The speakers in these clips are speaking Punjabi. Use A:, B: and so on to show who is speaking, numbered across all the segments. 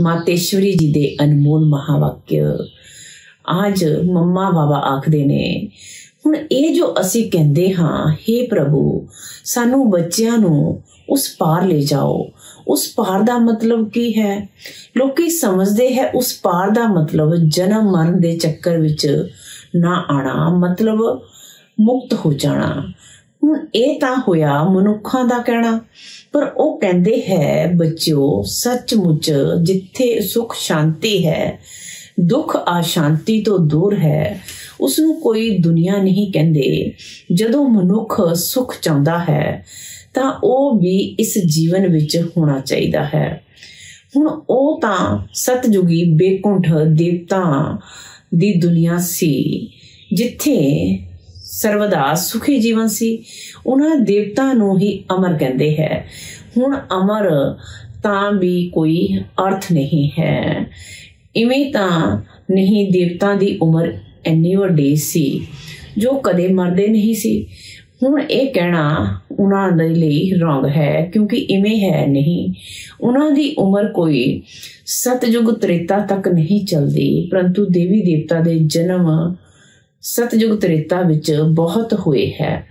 A: ਮਾਤੇਸ਼ਵਰੀ ਜੀ ਦੇ ਅਨਮੋਲ ਮਹਾਵਾਕਿਆ ਅੱਜ ਮੰਮਾ ਬਾਬਾ ਆਖਦੇ ਨੇ, ਹੁਣ ਇਹ ਜੋ ਅਸੀਂ ਕਹਿੰਦੇ ਹਾਂ हे ਪ੍ਰਭੂ, ਸਾਨੂੰ ਬੱਚਿਆਂ ਨੂੰ ਉਸ ਪਾਰ ਲੈ ਜਾਓ। ਉਸ ਪਾਰ ਦਾ ਮਤਲਬ ਕੀ ਹੈ? ਲੋਕੀ ਸਮਝਦੇ ਹੈ ਉਸ ਪਾਰ ਦਾ ਮਤਲਬ ਜਨਮ ਮਰਨ ਦੇ ਚੱਕਰ ਵਿੱਚ ਨਾ ਆਣਾ ਮਤਲਬ ਮੁਕਤ ਹੋ ਜਾਣਾ। ਹੁਣ ਇਹ ਤਾਂ ਹੋਇਆ ਮਨੁੱਖਾਂ ਦਾ ਕਹਿਣਾ। ਪਰ ਉਹ ਕਹਿੰਦੇ ਹੈ, ਬੱਚਿਓ, ਸੱਚਮੁੱਚ ਜਿੱਥੇ ਸੁਖ ਸ਼ਾਂਤੀ ਹੈ, ਦੁੱਖ ਆਸ਼ਾਂਤੀ ਤੋਂ ਦੂਰ ਹੈ ਉਸ ਨੂੰ ਕੋਈ ਦੁਨੀਆ ਨਹੀਂ ਕਹਿੰਦੇ। ਜਦੋਂ ਮਨੁੱਖ ਸੁਖ ਚਾਹੁੰਦਾ ਹੈ, ਤਾਂ ਉਹ ਵੀ ਇਸ ਜੀਵਨ ਵਿੱਚ ਹੋਣਾ ਚਾਹੀਦਾ ਹੈ। ਹੁਣ ਉਹ ਤਾਂ ਸਤਜੁਗੀ ਬੇਕੁੰਠ ਦੇਵਤਾ ਦੀ ਦੁਨੀਆ ਸੀ, ਜਿੱਥੇ ਸਰਵਦਾ ਸੁਖੀ ਜੀਵਨ ਸੀ। ਉਹਨਾਂ ਦੇਵਤਾ ਨੂੰ ਹੀ ਅਮਰ ਕਹਿੰਦੇ ਹੈ। ਹੁਣ ਅਮਰ ਤਾਂ ਵੀ ਕੋਈ ਅਰਥ ਨਹੀਂ ਹੈ। ਇਵੇਂ ਤਾਂ ਨਹੀਂ ਦੇਵਤਾ ਦੀ ਉਮਰ ਇੰਨੀ ਵੱਡੀ ਸੀ, ਜੋ ਕਦੇ ਮਰਦੇ ਨਹੀਂ ਸੀ। ਹੁਣ ਇਹ ਕਹਿਣਾ ਉਹਨਾਂ ਦੇ ਲਈ ਰੋਂਗ ਹੈ, ਕਿਉਂਕਿ ਇਵੇਂ ਹੈ ਨਹੀਂ। ਉਹਨਾਂ ਦੀ ਉਮਰ ਕੋਈ ਸਤਜੁਗ ਤ੍ਰੇਤਾ ਤੱਕ ਨਹੀਂ ਚਲਦੀ, ਪਰੰਤੂ ਦੇਵੀ ਦੇਵਤਾ ਦੇ ਜਨਮ ਸਤਜੁਗ ਤ੍ਰੇਤਾ ਵਿੱਚ ਬਹੁਤ ਹੋਏ ਹੈ।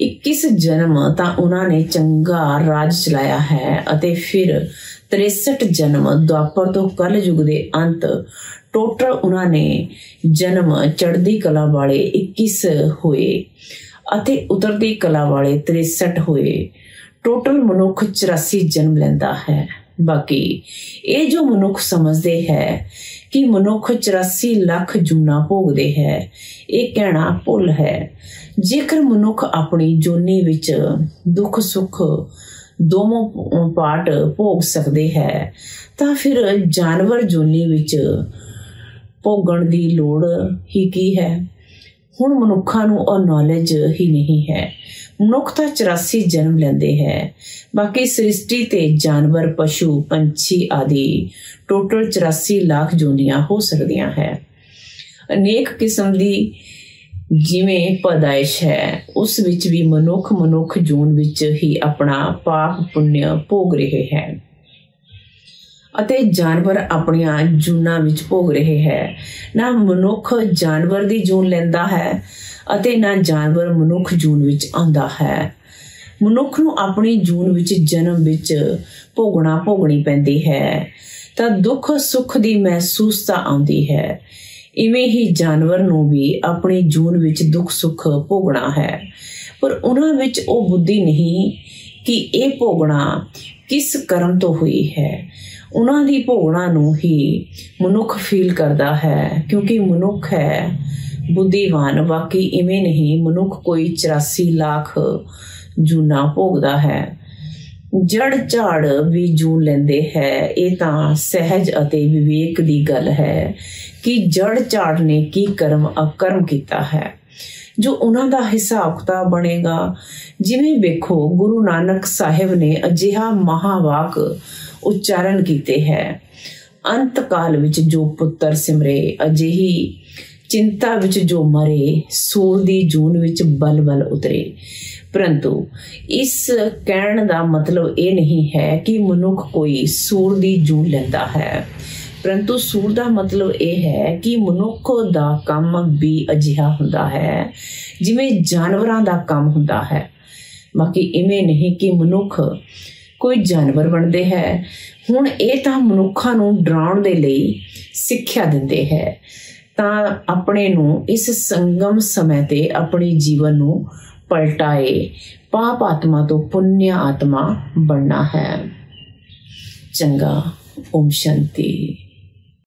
A: 21 ਜਨਮ ਤਾਂ ਉਹਨਾਂ ਨੇ ਚੰਗਾ ਰਾਜ ਚਲਾਇਆ ਹੈ ਅਤੇ ਫਿਰ 63 ਜਨਮ ਦੁਆਪਰ ਤੋਂ ਕਲਯੁਗ ਦੇ ਅੰਤ ਟੋਟਲ ਉਹਨਾਂ ਨੇ ਜਨਮ ਚੜ੍ਹਦੀ ਕਲਾ ਵਾਲੇ 21 ਹੋਏ ਅਤੇ ਉਤਰਦੀ ਕਲਾ ਵਾਲੇ 63 ਹੋਏ। ਟੋਟਲ ਮਨੁੱਖ 84 ਜਨਮ ਲੈਂਦਾ ਹੈ। ਬਾਕੀ ਇਹ ਜੋ ਮਨੁੱਖ ਸਮਝਦੇ ਹੈ ਕਿ ਮਨੁੱਖ 84 ਲੱਖ ਜੂਨਾ ਭੋਗਦੇ ਹੈ, ਇਹ ਕਹਿਣਾ ਭੁੱਲ ਹੈ। ਜੇਕਰ ਮਨੁੱਖ ਆਪਣੀ ਜੋਨੀ ਵਿੱਚ ਦੁੱਖ ਸੁੱਖ ਦੋਵੇਂ ਪਾਟ ਭੋਗ ਸਕਦੇ ਹੈ, ਤਾਂ ਫਿਰ ਜਾਨਵਰ ਜੋਨੀ ਵਿੱਚ ਭੋਗਣ ਦੀ ਲੋੜ ਹੀ ਕੀ ਹੈ? ਹੁਣ ਮਨੁੱਖਾਂ ਨੂੰ ਉਹ ਨੌਲੇਜ ਹੀ ਨਹੀਂ ਹੈ। ਮਨੁੱਖ ਤਾਂ 84 ਜਨਮ ਲੈਂਦੇ ਹੈ। ਬਾਕੀ ਸ੍ਰਿਸ਼ਟੀ ਤੇ ਜਾਨਵਰ, ਪਸ਼ੂ, ਪੰਛੀ ਆਦਿ ਟੋਟਲ 84 ਲੱਖ ਜੋਨੀਆਂ ਹੋ ਸਕਦੀਆਂ ਹੈ। ਅਨੇਕ ਕਿਸਮ ਦੀ ਜਿਵੇਂ ਪਦਾਇਸ਼ ਹੈ, ਉਸ ਵਿੱਚ ਵੀ ਮਨੁੱਖ ਮਨੁੱਖ ਜੂਨ ਵਿੱਚ ਹੀ ਆਪਣਾ ਪਾਪ ਪੁੰਨ ਭੋਗ ਰਹੇ ਹੈ। ਅਤੇ ਜਾਨਵਰ ਆਪਣੀਆਂ ਜੂਨਾਂ ਵਿੱਚ ਭੋਗ ਰਹੇ ਹੈ। ਨਾ ਮਨੁੱਖ ਜਾਨਵਰ ਦੀ ਜੂਨ ਲੈਂਦਾ ਹੈ ਅਤੇ ਨਾ ਜਾਨਵਰ ਮਨੁੱਖ ਜੂਨ ਵਿੱਚ ਆਉਂਦਾ ਹੈ। ਮਨੁੱਖ ਨੂੰ ਆਪਣੀ ਜੂਨ ਵਿੱਚ ਜਨਮ ਵਿੱਚ ਭੋਗਣਾ ਭੋਗਣੀ ਪੈਂਦੀ ਹੈ। ਤਾਂ ਦੁੱਖ ਸੁੱਖ ਦੀ ਮਹਿਸੂਸਤਾ ਆਉਂਦੀ ਹੈ। ਇਵੇਂ ਹੀ ਜਾਨਵਰ ਨੂੰ ਵੀ ਆਪਣੀ ਜੂਨ ਵਿੱਚ ਦੁੱਖ ਸੁੱਖ ਭੋਗਣਾ ਹੈ। ਪਰ ਉਹਨਾਂ ਵਿੱਚ ਉਹ ਬੁੱਧੀ ਨਹੀਂ ਕਿ ਇਹ ਭੋਗਣਾ ਕਿਸ ਕਰਮ ਤੋਂ ਹੋਈ ਹੈ। ਉਹਨਾਂ ਦੀ ਭੋਗਣਾ ਨੂੰ ਹੀ ਮਨੁੱਖ ਫੀਲ ਕਰਦਾ ਹੈ, ਕਿਉਂਕਿ ਮਨੁੱਖ ਹੈ ਬੁੱਧੀਵਾਨ, ਬਾਕੀ ਇਵੇਂ ਨਹੀਂ, ਮਨੁੱਖ ਕੋਈ 84 ਲੱਖ ਜੂਨਾ ਭੋਗਦਾ ਹੈ। ਜੜ ਝਾੜ ਵੀ ਜੂ ਲੈਂਦੇ ਹੈ, ਇਹ ਤਾਂ ਸਹਿਜ ਅਤੇ ਵਿਵੇਕ ਦੀ ਗੱਲ ਹੈ ਕਿ ਜੜ ਝਾੜ ਨੇ ਕੀ ਕਰਮ ਅਕਰਮ ਕੀਤਾ ਹੈ। ਜੋ ਉਹਨਾਂ ਦਾ ਹਿਸਾਬ ਕਿਤਾਬ ਬਣੇਗਾ, ਜਿਵੇਂ ਵੇਖੋ, ਗੁਰੂ ਨਾਨਕ ਸਾਹਿਬ ਨੇ ਅਜਿਹਾ ਮਹਾਵਾਕ ਉਚਾਰਨ ਕੀਤੇ ਹੈ। ਅੰਤ ਕਾਲ ਵਿੱਚ ਜੋ ਪੁੱਤਰ ਸਿਮਰੇ, ਅਜਿਹੀ ਚਿੰਤਾ ਵਿੱਚ ਜੋ ਮਰੇ, ਸੂਰ ਦੀ ਜੂਨ ਵਿੱਚ ਬਲ ਉਤਰੇ। ਪਰੰਤੂ ਇਸ ਕਹਿਣ ਦਾ ਮਤਲਬ ਇਹ ਨਹੀਂ ਹੈ ਕਿ ਮਨੁੱਖ ਕੋਈ ਸੂਰ ਦੀ ਜੂਨ ਲੈਂਦਾ ਹੈ। ਪਰੰਤੂ ਸੂਰ ਦਾ ਮਤਲਬ ਇਹ ਹੈ ਕਿ ਮਨੁੱਖ ਦਾ ਕੰਮ ਵੀ ਅਜਿਹਾ ਹੁੰਦਾ ਹੈ, ਜਿਵੇਂ ਜਾਨਵਰਾਂ ਦਾ ਕੰਮ ਹੁੰਦਾ ਹੈ। ਬਾਕੀ ਇਵੇਂ ਨਹੀਂ ਕਿ ਮਨੁੱਖ ਕੋਈ ਜਾਨਵਰ ਬਣਦੇ ਹੈ। ਹੁਣ ਇਹ ਤਾਂ ਮਨੁੱਖਾਂ ਨੂੰ ਡਰਾਉਣ ਦੇ ਲਈ ਸਿੱਖਿਆ ਦਿੰਦੇ ਹੈ। ਤਾਂ ਆਪਣੇ ਨੂੰ ਇਸ ਸੰਗਮ ਸਮੇਂ ਤੇ ਆਪਣੇ ਜੀਵਨ ਨੂੰ ਪਲਟਾਏ। ਪਾਪ ਆਤਮਾ ਤੋਂ ਪੁੰਨਿਆ ਆਤਮਾ ਬਣਨਾ ਹੈ। ਚੰਗਾ, ਓਮ ਸ਼ਾਂਤੀ।